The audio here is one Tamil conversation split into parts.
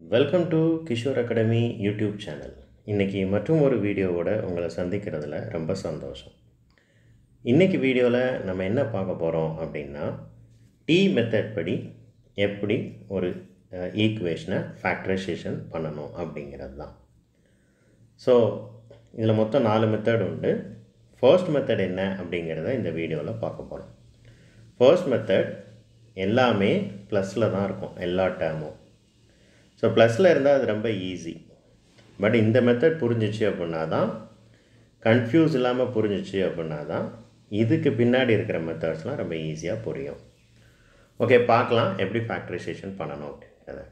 Welcome to Kishore academy YouTube channel இன்றைக்கி மற்றும் ஒரு வீடியோவோட உங்களை சந்திக்கிறதுல ரொம்ப சந்தோஷம். இன்றைக்கி வீடியோவில் நம்ம என்ன பார்க்க போகிறோம் அப்படின்னா டி மெத்தட் படி எப்படி ஒரு ஈக்குவேஷனை ஃபேக்டரைசேஷன் பண்ணணும் அப்படிங்கிறது தான் ஸோ இதில் மொத்தம் நாலு மெத்தட் உண்டு. ஃபர்ஸ்ட் மெத்தட் என்ன அப்படிங்கிறத இந்த வீடியோவில் பார்க்க போகிறோம் ஃபர்ஸ்ட் மெத்தட் எல்லாமே ப்ளஸில் தான் இருக்கும் எல்லா டேர்மும் ஸோ ப்ளஸில் இருந்தால் அது ரொம்ப ஈஸி பட் இந்த மெத்தட் புரிஞ்சிச்சு அப்படின்னா தான் கன்ஃபியூஸ் இல்லாமல் புரிஞ்சிச்சு அப்படின்னா தான் இதுக்கு பின்னாடி இருக்கிற மெத்தட்ஸ்லாம் ரொம்ப ஈஸியாக புரியும். ஓகே பார்க்கலாம் எப்படி ஃபேக்டரைசேஷன் பண்ணணும் அப்படிங்கிறத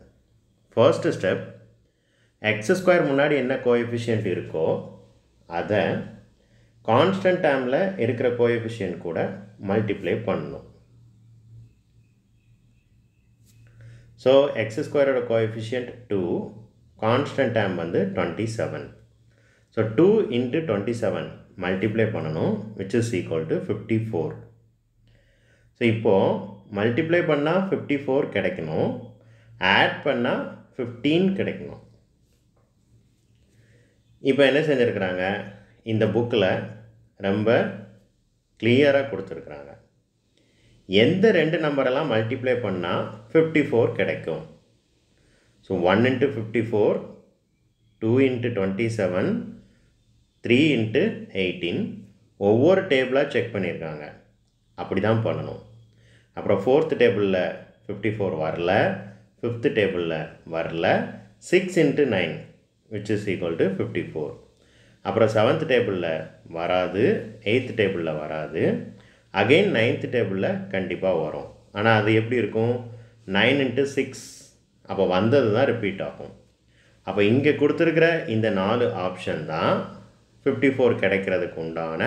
ஃபர்ஸ்ட் ஸ்டெப் எக்ஸ் ஸ்கொயர் முன்னாடி என்ன கோஎஃபிஷியன்ட் இருக்கோ அதை கான்ஸ்டன்ட் டைமில் இருக்கிற கோஎஃபிஷியன்ட் கூட மல்டிப்ளை பண்ணணும். ஸோ எக்ஸ் ஸ்கொயரோட கோஎஃபிஷியன்ட் டூ கான்ஸ்டன்ட் டேம் வந்து twenty seven so two into twenty seven multiply பண்ணணும் which is equal to fifty four so இப்போது மல்டிப்ளை பண்ணால் ஃபிஃப்டி ஃபோர் கிடைக்கணும் ஆட் பண்ணால் ஃபிஃப்டீன் கிடைக்கணும். இப்போ என்ன செஞ்சுருக்குறாங்க? இந்த புக்கில் ரொம்ப கிளியராக கொடுத்துருக்குறாங்க. எந்த ரெண்டு நம்பரெல்லாம் மல்டிப்ளை பண்ணால் ஃபிஃப்டி ஃபோர் கிடைக்கும். So one into fifty four two into twenty seven three into eighteen ஒவ்வொரு டேபிளாக செக் பண்ணியிருக்காங்க அப்படி தான் பண்ணணும். அப்புறம் ஃபோர்த்து டேபிளில் ஃபிஃப்டி ஃபோர் வரல ஃபிஃப்த்து டேபிளில் வரல six into nine which is equal to fifty four அப்புறம் செவன்த் டேபிளில் வராது எயித்து டேபிளில் வராது அகெயின் நைன்த்து டேபிளில் கண்டிப்பாக வரும். ஆனால் அது எப்படி இருக்கும்? நைன் இன்ட்டு சிக்ஸ் அப்போ வந்தது தான் ரிப்பீட் ஆகும். அப்போ இங்கே கொடுத்துருக்கிற இந்த நாலு ஆப்ஷன் தான் ஃபிஃப்டி ஃபோர் கிடைக்கிறதுக்கு உண்டான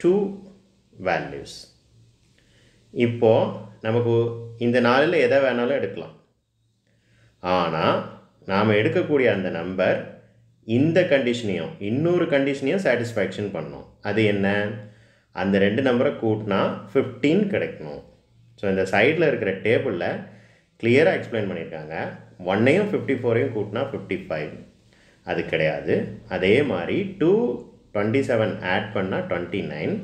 டூ வேல்யூஸ் இப்போது நமக்கு இந்த நாளில் எதை வேணாலும் எடுக்கலாம். ஆனால் நாம் எடுக்கக்கூடிய அந்த நம்பர் இந்த கண்டிஷனையும் இன்னொரு கண்டிஷனையும் சாட்டிஸ்ஃபேக்ஷன் பண்ணோம். அது என்ன? அந்த ரெண்டு நம்பரை கூட்டினா ஃபிஃப்டீன் கிடைக்கணும். ஸோ இந்த சைடில் இருக்கிற டேபிளில் கிளியராக எக்ஸ்பிளைன் பண்ணியிருக்காங்க. ஒன்னையும் ஃபிஃப்டி ஃபோரையும் கூட்டினா ஃபிஃப்டி ஃபைவ் அது கிடையாது. அதே மாதிரி டூ டுவெண்ட்டி செவன் ஆட் பண்ணால் டுவெண்ட்டி நைன்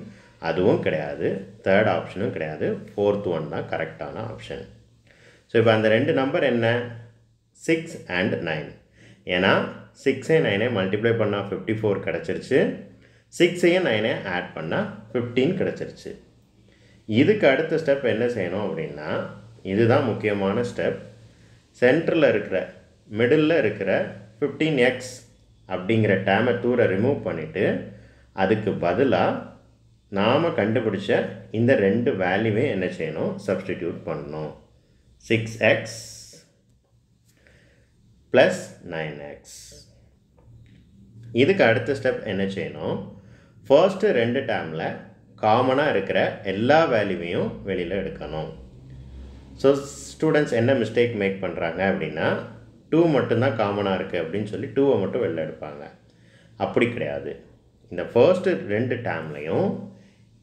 அதுவும் கிடையாது. தேர்ட் ஆப்ஷனும் கிடையாது. ஃபோர்த் ஒன் தான் கரெக்டான ஆப்ஷன் ஸோ இப்போ அந்த ரெண்டு நம்பர் என்ன? சிக்ஸ் அண்ட் நைன் ஏன்னா சிக்ஸே நைனே மல்டிப்ளை பண்ணால் ஃபிஃப்டி ஃபோர் கிடச்சிருச்சு. சிக்ஸையும் நைனையும் ஆட் பண்ணால் ஃபிஃப்டீன் கிடச்சிருச்சு. இதுக்கு அடுத்த ஸ்டெப் என்ன செய்யணும் அப்படின்னா இதுதான் முக்கியமான ஸ்டெப் சென்டரில் இருக்கிற மிடில் இருக்கிற ஃபிஃப்டீன் எக்ஸ் அப்படிங்கிற டேமை தூரை ரிமூவ் பண்ணிவிட்டு அதுக்கு பதிலாக நாம் கண்டுபிடிச்ச இந்த ரெண்டு வேல்யூவே என்ன செய்யணும்? சப்ஸ்டிடியூட் பண்ணணும். Six x plus nine x இதுக்கு அடுத்த ஸ்டெப் என்ன செய்யணும்? ஃபர்ஸ்ட்டு ரெண்டு டேர்மில் காமனாக இருக்கிற எல்லா வேல்யூவையும் வெளியில் எடுக்கணும். ஸோ ஸ்டூடெண்ட்ஸ் என்ன மிஸ்டேக் மேக் பண்ணுறாங்க அப்படின்னா டூ மட்டும்தான் காமனாக இருக்குது அப்படின்னு சொல்லி டூவை மட்டும் வெளில எடுப்பாங்க. அப்படி கிடையாது. இந்த ஃபர்ஸ்ட்டு ரெண்டு டேர்ம்லையும்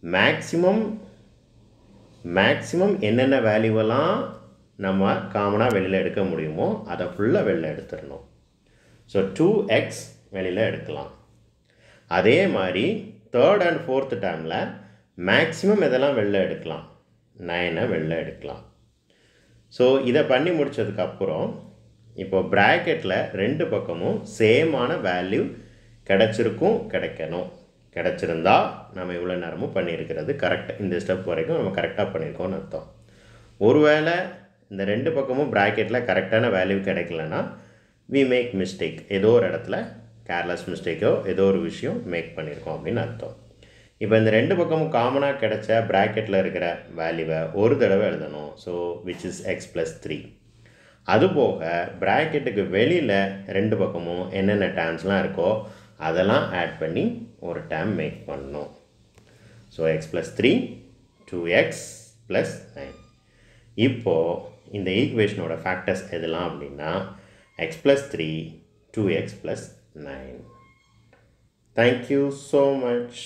மேக்ஸிமம் மேக்ஸிமம் என்னென்ன வேல்யூவெல்லாம் நம்ம காமனாக வெளியில் எடுக்க முடியுமோ அதை ஃபுல்லாக வெளில எடுத்துடணும். ஸோ டூ எக்ஸ் வெளியில் எடுக்கலாம். அதே மாதிரி தேர்ட் அண்ட் ஃபோர்த்து டேர்மில் மேக்ஸிமம் இதெல்லாம் வெளில எடுக்கலாம்? நைனை வெளில எடுக்கலாம். ஸோ இதை பண்ணி முடித்ததுக்கப்புறம் இப்போ ப்ராக்கெட்டில் ரெண்டு பக்கமும் சேமான வேல்யூ கிடச்சிருக்கும் கிடைக்கணும். கிடச்சிருந்தா நம்ம இவ்வளோ நேரமும் பண்ணியிருக்கிறது கரெக்டாக இந்த ஸ்டெப் வரைக்கும் நம்ம கரெக்டாக பண்ணியிருக்கோம்னு அர்த்தம். ஒருவேளை இந்த ரெண்டு பக்கமும் ப்ராக்கெட்டில் கரெக்டான வேல்யூ கிடைக்கலன்னா வி மேக் மிஸ்டேக் ஏதோ ஒரு இடத்துல கேர்லெஸ் மிஸ்டேக்கோ ஏதோ ஒரு விஷயம் மேக் பண்ணியிருக்கோம் அப்படின்னு அர்த்தம். இப்போ இந்த ரெண்டு பக்கமும் காமனாக கிடைச்ச ப்ராக்கெட்டில் இருக்கிற வேல்யூவை ஒரு தடவை எழுதணும். So which is x plus three அதுபோக ப்ராக்கெட்டுக்கு வெளியில் ரெண்டு பக்கமும் என்னென்ன டேர்ம்ஸ்லாம் இருக்கோ அதெல்லாம் ஆட் பண்ணி ஒரு டேம் மேக் பண்ணணும். So x plus three two x plus nine இப்போது இந்த ஈக்குவேஷனோட ஃபேக்டர்ஸ் எதெல்லாம் அப்படின்னா x plus three two x plus nine thank you so much